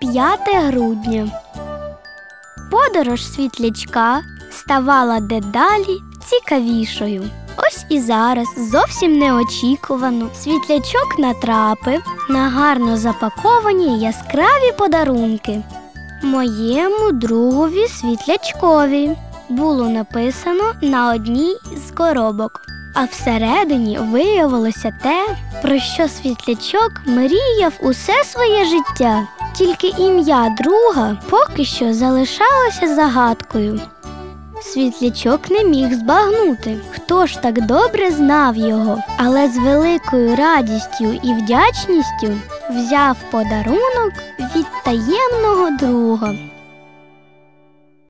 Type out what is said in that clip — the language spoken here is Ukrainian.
5 грудня. Подорож світлячка ставала дедалі цікавішою. Ось і зараз зовсім неочікувано світлячок натрапив на гарно запаковані яскраві подарунки. Моєму другові світлячкові було написано на одній з коробок. А всередині виявилося те, про що світлячок мріяв усе своє життя. Тільки ім'я друга поки що залишалося загадкою. Світлячок не міг збагнути, хто ж так добре знав його, але з великою радістю і вдячністю взяв подарунок від таємного друга.